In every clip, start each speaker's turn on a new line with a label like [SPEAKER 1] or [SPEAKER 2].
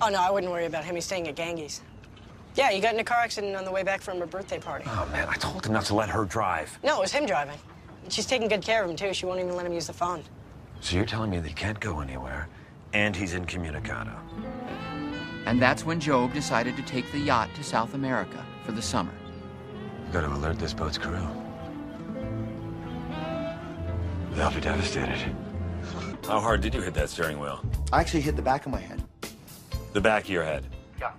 [SPEAKER 1] Oh, no, I wouldn't worry about him. He's staying at Ganges. Yeah, he got in a car accident on the way back from her birthday party.
[SPEAKER 2] Oh, man, I told him not to let her drive.
[SPEAKER 1] No, it was him driving. She's taking good care of him, too. She won't even let him use the phone.
[SPEAKER 2] So you're telling me that he can't go anywhere, and he's incommunicado?
[SPEAKER 3] And that's when Gob decided to take the yacht to South America for the summer.
[SPEAKER 2] We gotta alert this boat's crew. They'll be devastated. How hard did you hit that steering wheel?
[SPEAKER 4] I actually hit the back of my head.
[SPEAKER 2] The back of your head.
[SPEAKER 4] Yeah.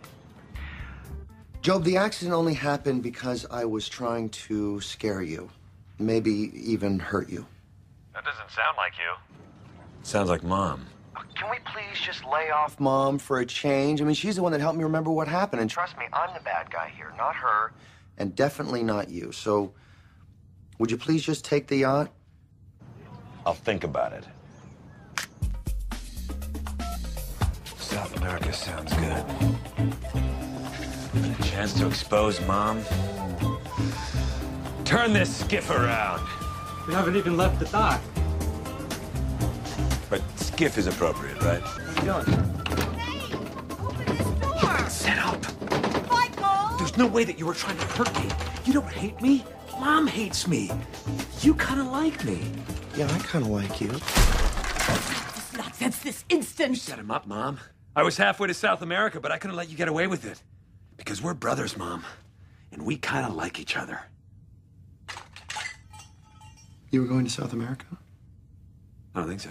[SPEAKER 4] Gob, the accident only happened because I was trying to scare you. Maybe even hurt you.
[SPEAKER 2] That doesn't sound like you. Sounds like mom.
[SPEAKER 4] Uh, can we please just lay off mom for a change? I mean, she's the one that helped me remember what happened. And trust me, I'm the bad guy here, not her. And definitely not you. So, would you please just take the yacht?
[SPEAKER 2] I'll think about it. South America sounds good. A chance to expose mom. Turn this skiff around.
[SPEAKER 5] We haven't even left the dock.
[SPEAKER 2] But skiff is appropriate, right? Set up.
[SPEAKER 6] Michael!
[SPEAKER 2] There's no way that you were trying to hurt me. You don't hate me. Mom hates me. You kind of like me.
[SPEAKER 4] Yeah, I kind of like you.
[SPEAKER 6] This nonsense this instant!
[SPEAKER 2] Set him up, Mom. I was halfway to South America, but I couldn't let you get away with it. Because we're brothers, Mom. And we kind of like each other.
[SPEAKER 4] You were going to South America?
[SPEAKER 2] I don't think so.